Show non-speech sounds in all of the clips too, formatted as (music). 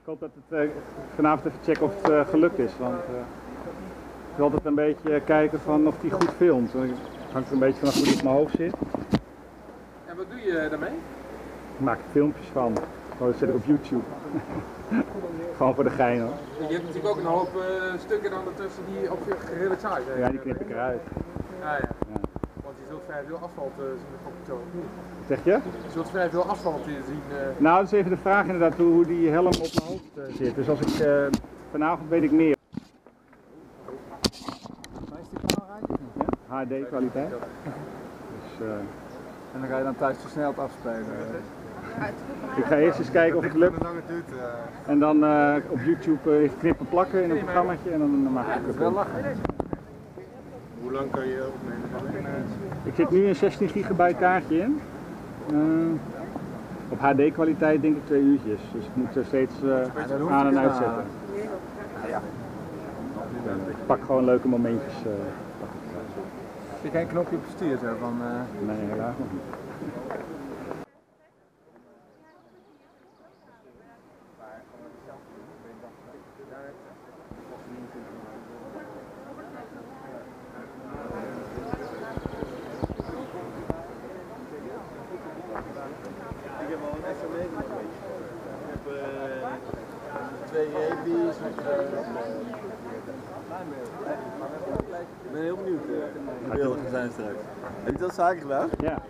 Ik hoop dat het eh, vanavond even checken of het eh, gelukt is. Want eh, ik wil altijd een beetje kijken van of die goed filmt. Het hangt er een beetje vanaf hoe die op mijn hoofd zit. En wat doe je daarmee? Ik maak er filmpjes van. Gewoon dat zet ik op YouTube. (laughs) Gewoon voor de gein hoor. Je hebt natuurlijk ook een hoop eh, stukken dan ertussen die op zich redelijk saai zijn. Ja, die knip ik eruit. Ah, ja. Ja. Want je zult vrij veel asfalt eh, zien, zo. Zeg je? Je zult vrij veel asfalt zien. eh, Nou, dat is even de vraag inderdaad hoe, hoe die helm op mijn hoofd eh, zit. Dus als ik eh, vanavond weet ik meer. Maar is die belangrijk of niet? Ja, HD kwaliteit. Dus, eh, En dan ga je dan thuis versneld afspelen. ik ga eerst eens kijken of het lukt. En dan eh, op YouTube even knippen plakken in een programmaatje en dan, dan maak ik het. Wel lachen. hoe lang kan je opnemen? Ik zit nu een 16 gigabyte kaartje in. Eh, op HD kwaliteit denk ik twee uurtjes. Dus ik moet er steeds eh, aan en uitzetten. Ik pak gewoon leuke momentjes. Heb je geen knopje op stuur zo van... nee, helaas nog niet. Ik heb al een extra meegenomen. Ik heb eh, twee rebies met Ik ben heel benieuwd uh, hoe beelden zijn straks. Heb je dat zaken gedaan? Ja.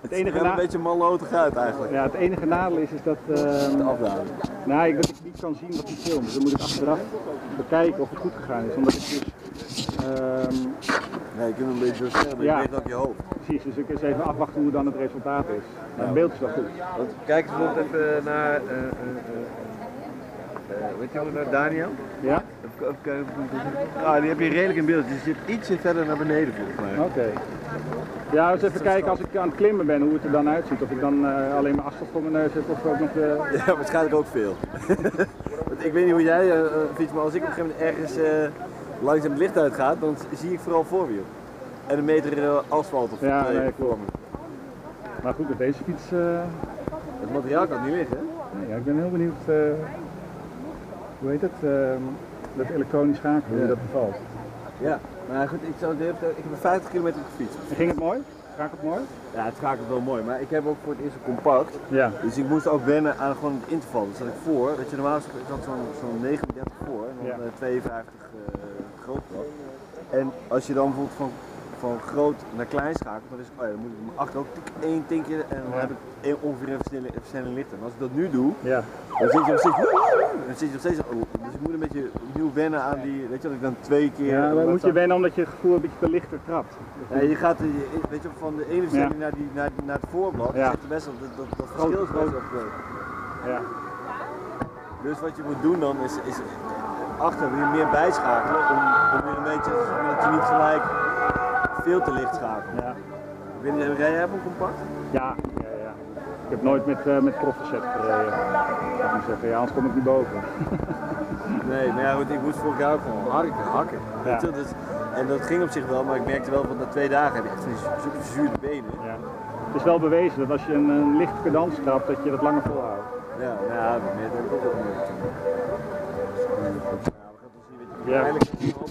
Het enige ziet er een beetje mallotig uit eigenlijk. ja, het enige nadeel is, is dat, De eh afdaling. nou, ik, dat ik niet kan zien wat hij filmt. Dus dan moet ik achteraf bekijken of het goed gegaan is. Omdat ik dus, ehm, Nee, je kunt hem een beetje doorsnellen, maar Ja. je ligt op je hoofd. precies, dus ik eens even afwachten hoe dan het resultaat is. Maar het beeld is wel goed. Want kijk eens bijvoorbeeld even naar, eh, eh, eh, weet je wel, naar Daniel? Ja? Of zien. Ah, die heb je redelijk in beeld. Die zit ietsje verder naar beneden volgens mij. Oké. Ja, eens even kijken als ik aan het klimmen ben hoe het er dan uitziet. Of ik dan eh, alleen maar asfalt voor mijn neus heb of ook nog. (laughs) Ja, waarschijnlijk ook veel. (laughs) Want ik weet niet hoe jij eh, eh, fietst, maar als ik op een gegeven moment ergens eh, langzaam het licht uitgaat, dan zie ik vooral voorwiel. En een meter eh, asfalt of Ja, nee, voor me. Maar goed, met deze fiets... eh, Het materiaal kan niet liggen, hè? ja, ik ben heel benieuwd... hoe heet het? ehm, dat elektronisch schakelen, hoe Ja. dat bevalt. Ja. Maar goed, ik, zou, ik heb er 50 kilometer gefietst. En ging het mooi? Schakelt mooi? Ja, het schakelt wel mooi, maar ik heb ook voor het eerst een compact. Ja. Dus ik moest ook wennen aan gewoon het interval. Dus dat ik voor, dat je normaal is dat zo'n zo'n 39 voor en dan Ja. eh, 52 eh, groot was. En als je dan bijvoorbeeld van, van groot naar klein schakelt, dan is oh ja, dan moet ik mijn achter ook één tinkje en dan Ja. heb ik één, ongeveer een versnelling, lichter. En als ik dat nu doe, Ja. Dan zit je nog steeds, dan zit je nog steeds oh, dus ik moet een beetje opnieuw wennen aan die, weet je dat ik dan twee keer... Ja, dan moet je wennen omdat je het gevoel hebt dat je te lichter trapt. Ja, je gaat, je- weet je, van de ene versnelling naar, die, naar, naar het voorblad, Ja. zit best dat, dat, dat verschil is best wel groot. Ja. Dus wat je moet doen dan is, is achter weer meer bijschakelen om, om weer een beetje, dat je niet gelijk veel te licht schakelt. Ja. Ik weet niet, rij jij op een compact? Ja. Ik heb nooit met, uh, met profverzet gereden. Ik moet zeggen, ja, anders kom ik niet boven. (laughs) Nee, maar ja goed, ik moest vorig jaar ook gewoon hakken, hakken. Ja. Weet je, dus, en dat ging op zich wel, maar ik merkte wel van na twee dagen heb je echt van die verzuurde benen. Ja. Het is wel bewezen dat als je een, een licht trapt, dat je dat langer volhoudt. Ja, nou ja, dat heb ik ook wel. Ja, we gaan toch zien wat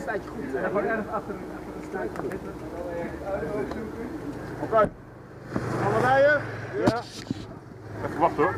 staat je goed. En dan gewoon ergens achter een staartje zitten. Oké. Okay. Allebei? Ja. Even wachten hoor.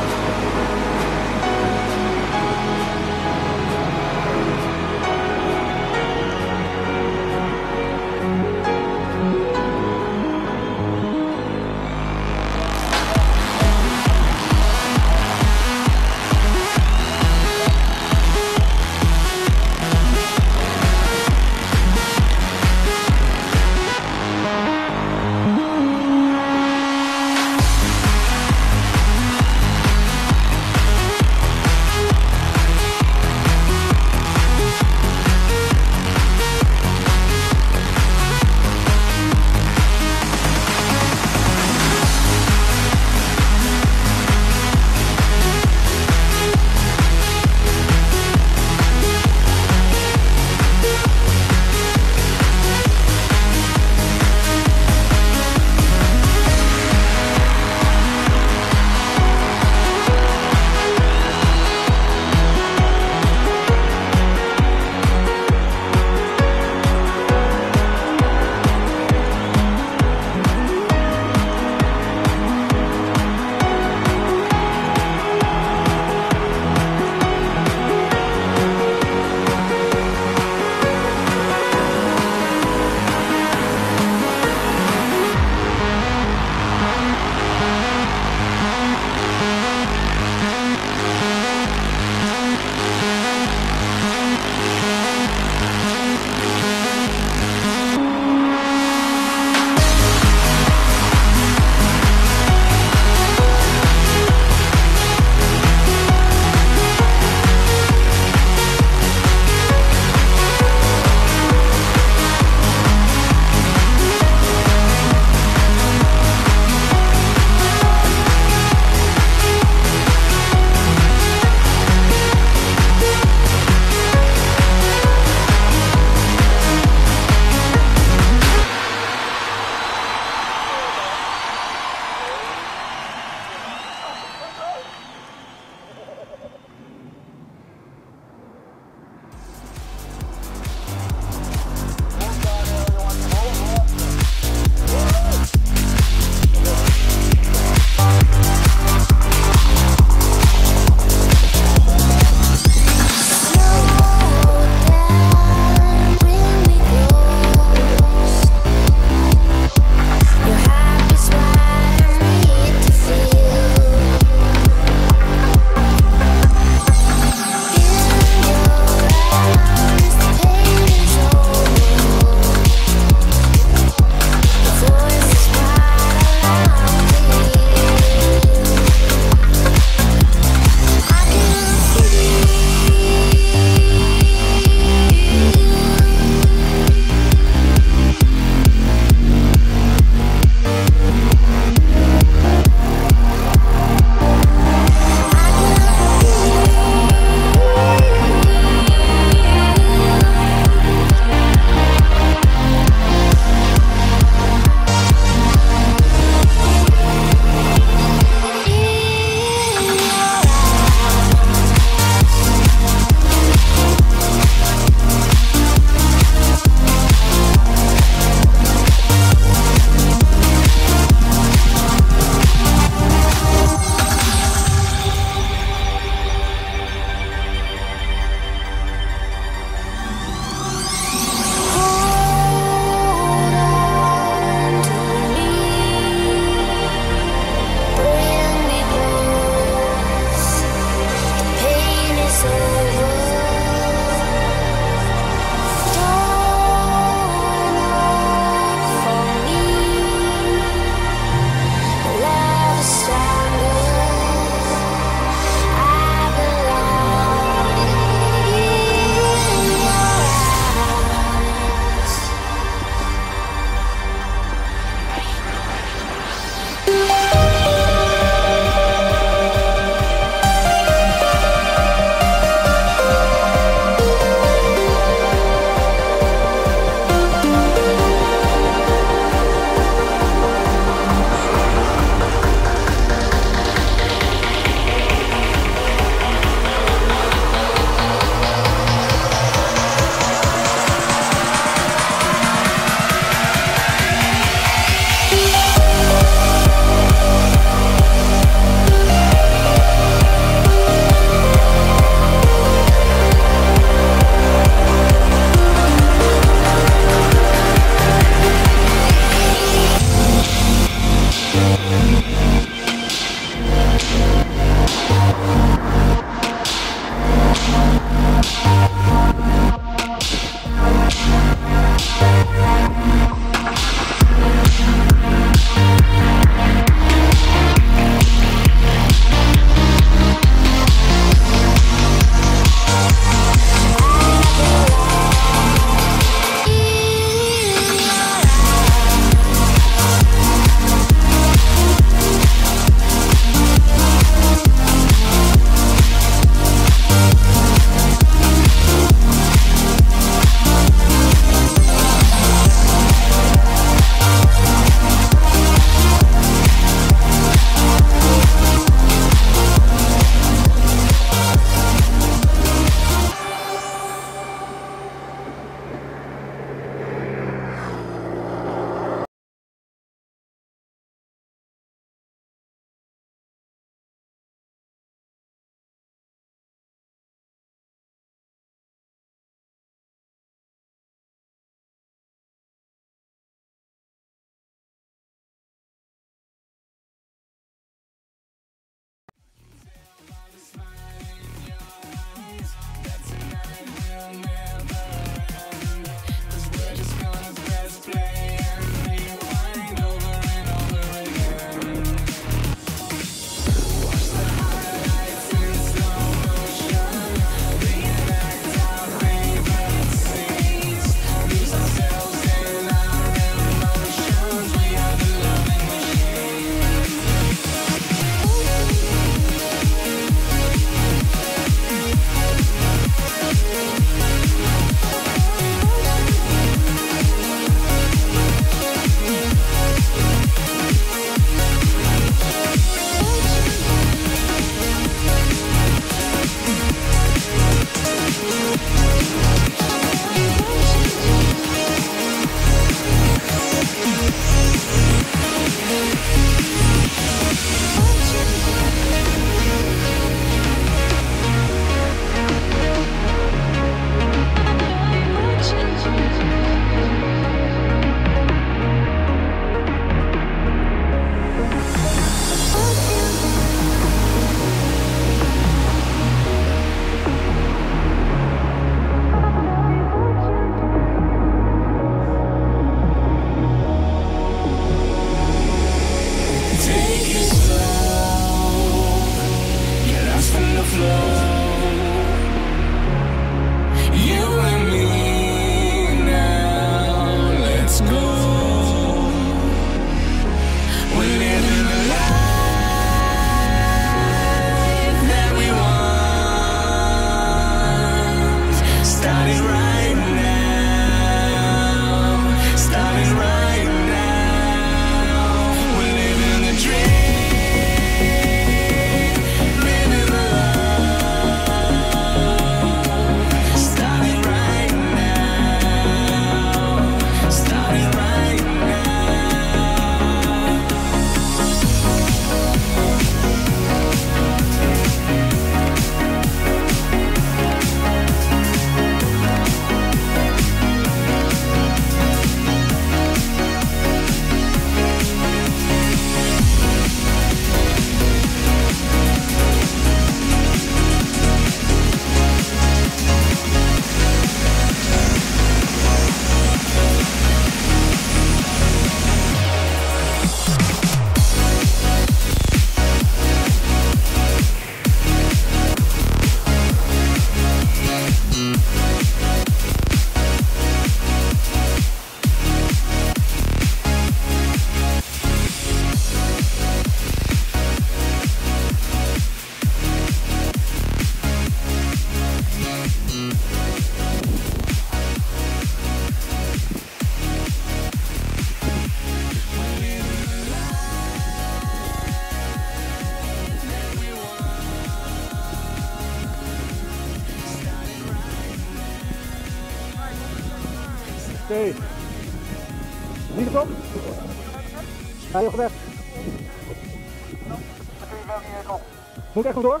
Moet echt nog door?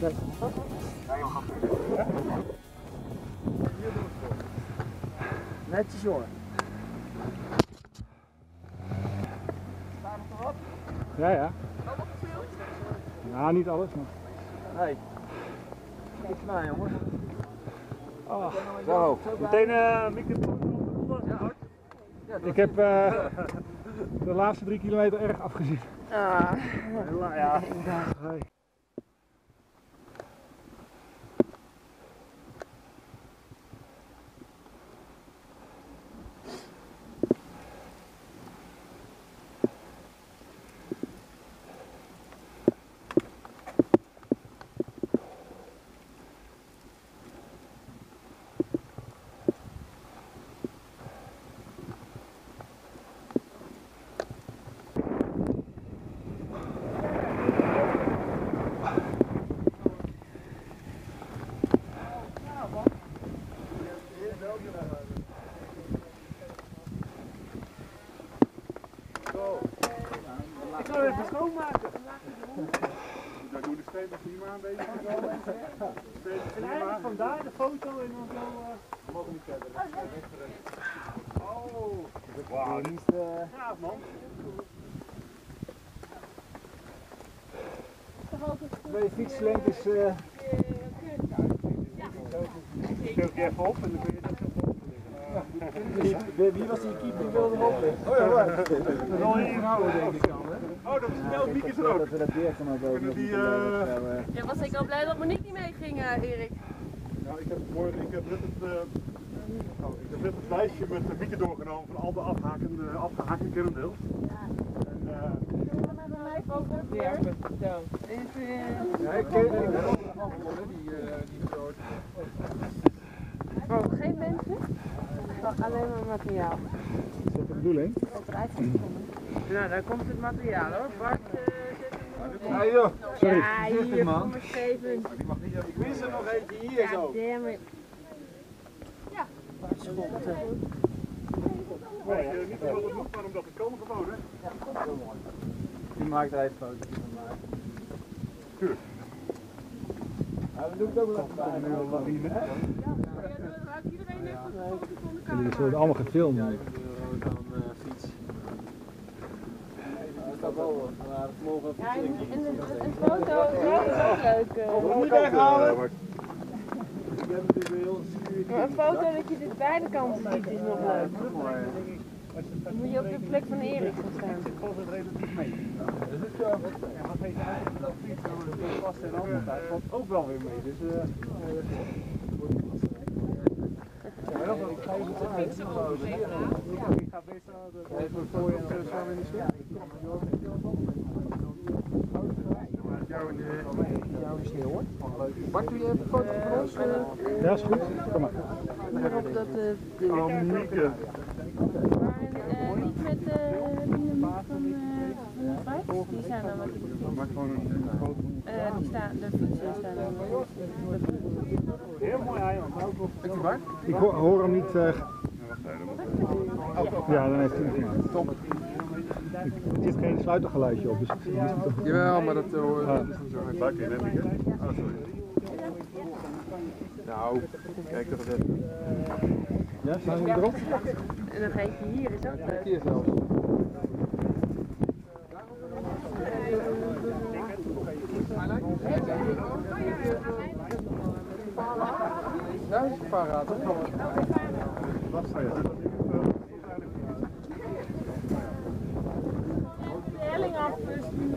Nee. Netjes hoor. Ja, ja. Nou, niet alles, maar. Nee. Niks naar jongen. Zo. Meteen uh, microfoon. Ja, Ik heb eh, (laughs) de laatste drie kilometer erg afgezien. ja. Ik ga even schoonmaken. Dan doe de streep prima een beetje. En eigenlijk vandaar de foto en dan zo. Uh... mogen niet verder. Oh, wauw. Gaaf man. Twee fietslengtes. eh Stel je even op en dan kun je dat zo wie, wie was die keeper die wilde erop liggen? Oh ja? Dat is al ingehouden denk ik? Oh, dat is wel Mieke ook. Dat we dat weer gaan maar boven. Kunnen die, eh, Ja, was ik al blij dat Monique niet meeging, eh, Erik. Nou, ik heb morgen, ik heb net het, eh, oh, ik heb net het lijstje met de wieken doorgenomen van al de afhakende, afgehaakte kerndeels. En, eh, Ja, zo. Even, eh, Ja, ik ken ik die, eh, die groot. Oh, geen mensen? Oh, alleen maar materiaal. Bedoeling? Nou, daar komt het materiaal hoor. Bart, eh, zet hem nog Ja joh. Sorry. Ja, hier, kom maar geven. Ik mis er nog eentje hier Ja, zo. damn it. maar ik, eh, niet omdat het moet, maar omdat het kan gewoon. Hè. Die maakt er even foto's van maken. Tuurlijk. Ja, we doen het ook nog bij. Iedereen heeft een foto van de Jullie worden allemaal gefilmd. Dan fiets. Dat staat wel. Maar het mogen een, een foto ja, is ook leuk. eh. Niet weghalen. Maar een foto dat je dus beide kanten ziet is nog leuk. Dan moet je op de plek van Erik gaan staan. Ik valt het relatief mee. Eigenlijk dat fiets zo vast en allemaal tijd, valt ook wel weer mee. Dus, eh. Ik ga even het fietsen Ik ga best wel even voor je en zo in de hoor. Bart, doe je even een foto van ons? Ja, is goed. Kom maar. Hierop dat ding. Oh, Mieke. Maar niet met eh die van eh 105. Die zijn dan wat gewoon een foto. Eh, die staan, de fietsen staan dan. Heel mooi eiland. Ik hoor, hem niet. eh, ja, dan heeft hij het. Top. Er zit geen sluitergeluidje op, dus ik Jawel, maar dat, eh, dat is niet zo. Buik in, hè, Mieke? Oh, sorry. Nou, kijk toch even. Ja, staan jullie erop? En dan eentje hier is ook leuk. Hier zelfs. Nou, is het paraat. hè? Wat zei je? De helling af, dus Dat is echt heel veel.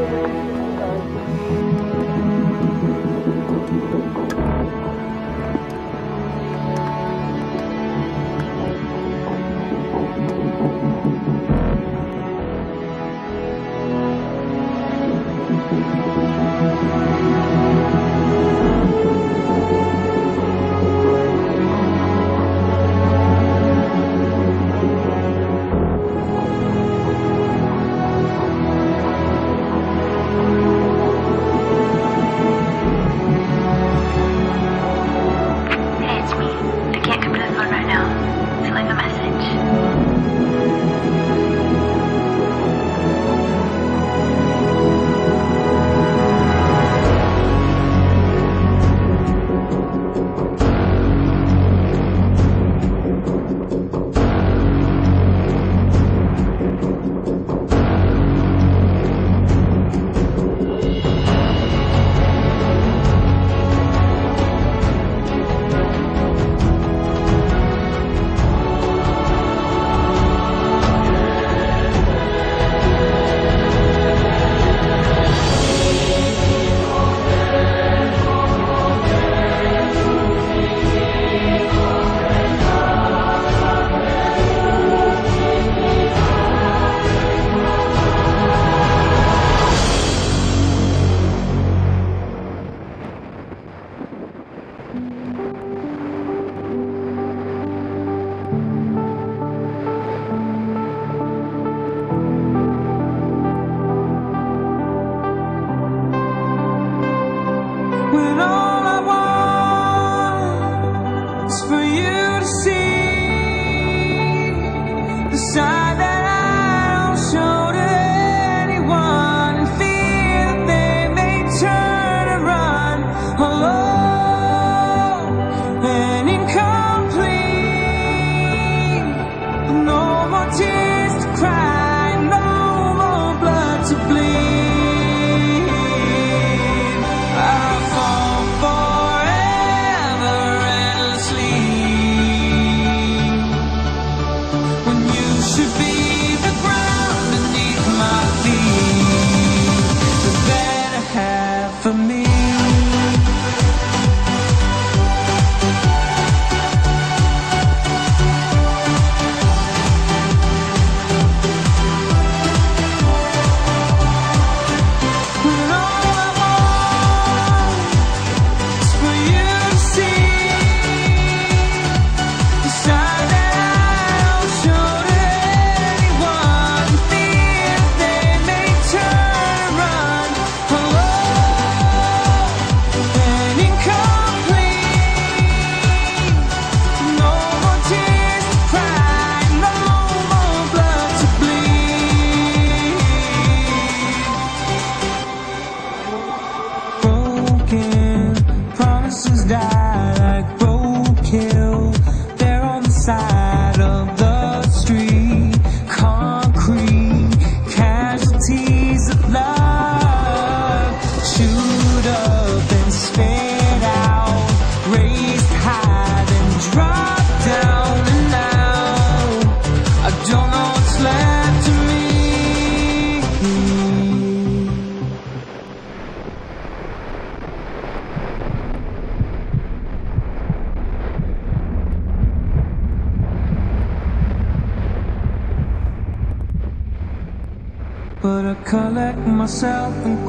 Right.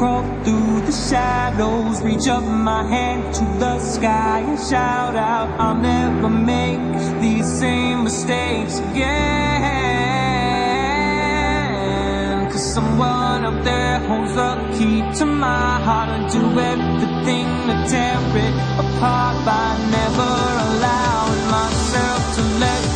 crawl through the shadows Reach up my hand to the sky and shout out I'll never make these same mistakes again. Cause someone up there holds the key to my heart And do everything to tear it apart But never allowed myself to let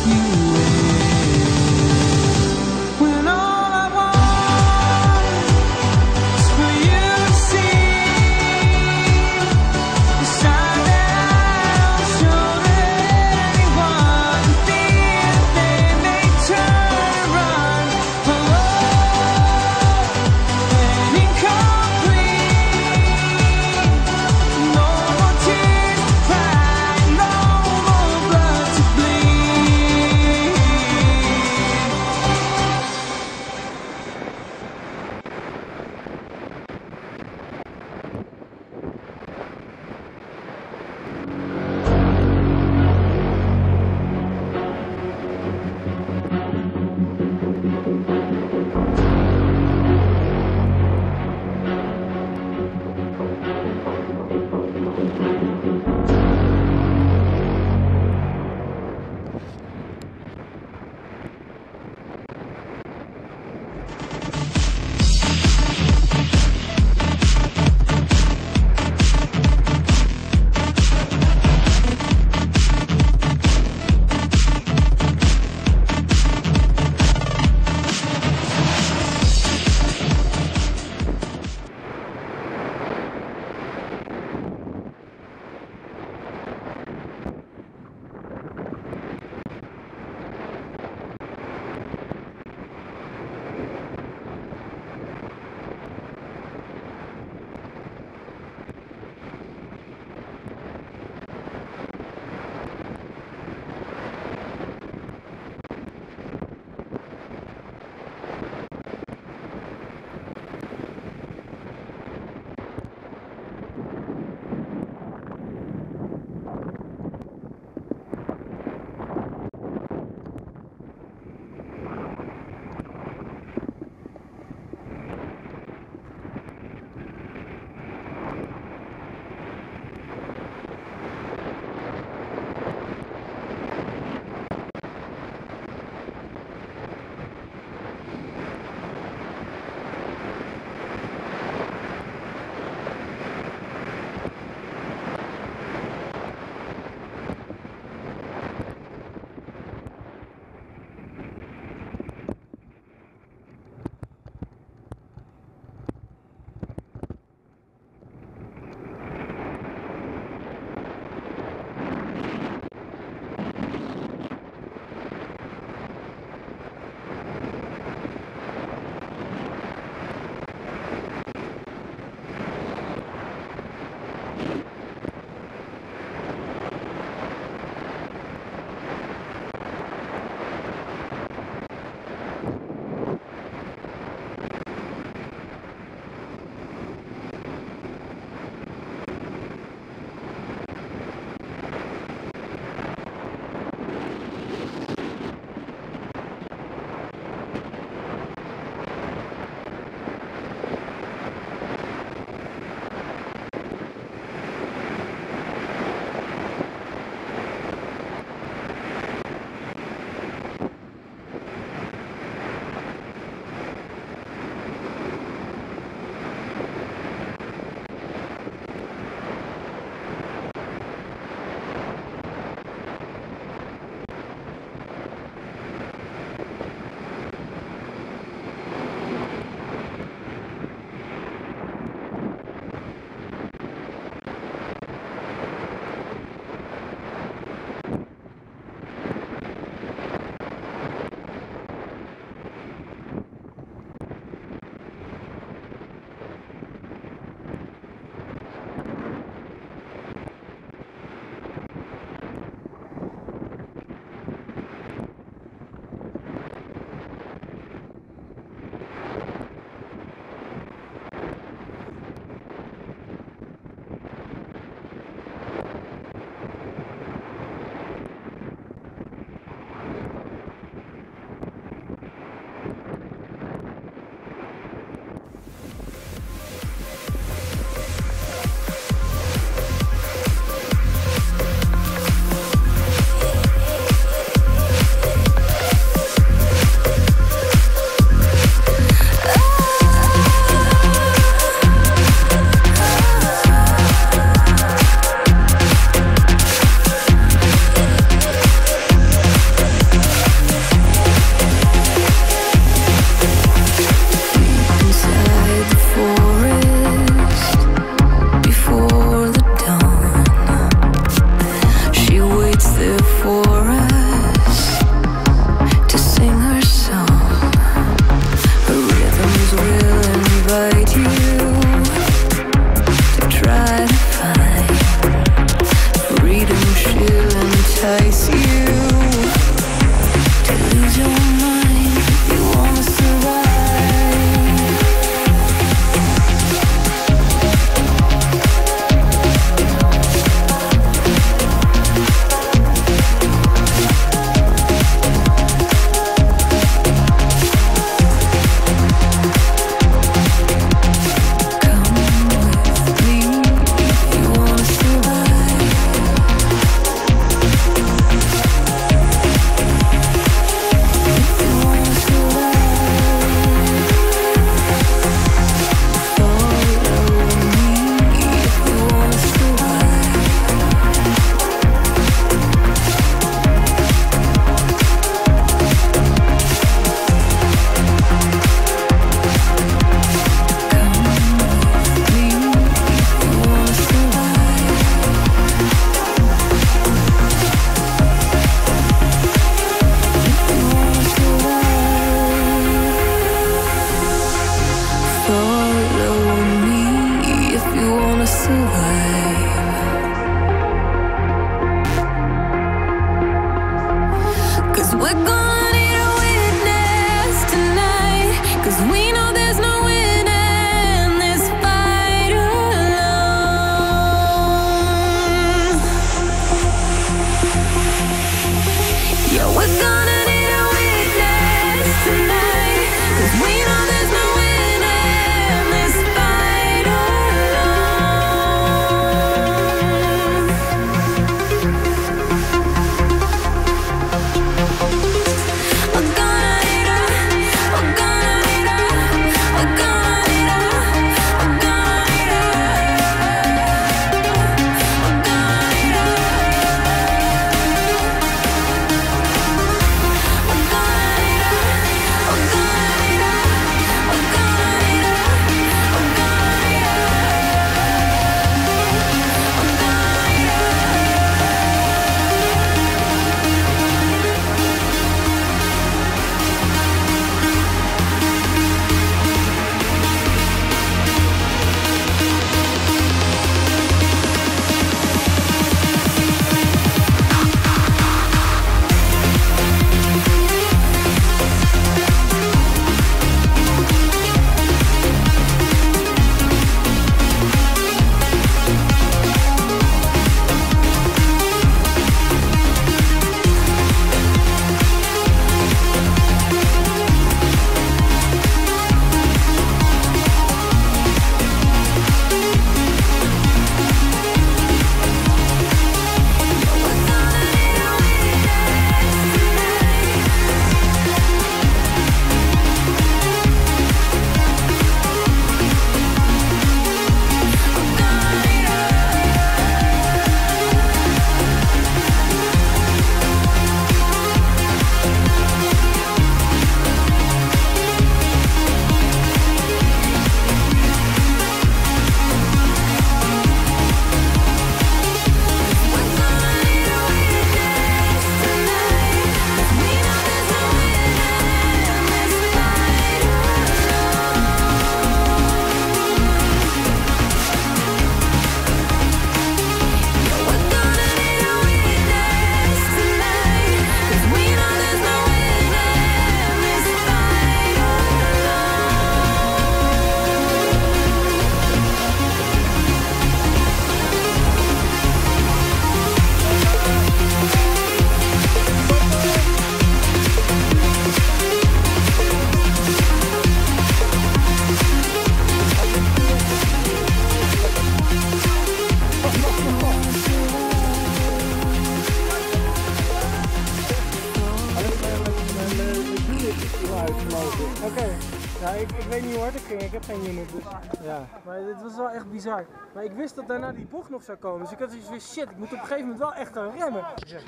ik wist dat daarna die bocht nog zou komen. Dus ik had zoiets weer shit, ik moet op een gegeven moment wel echt gaan remmen.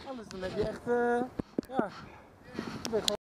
Anders dan heb je echt, uh, ja,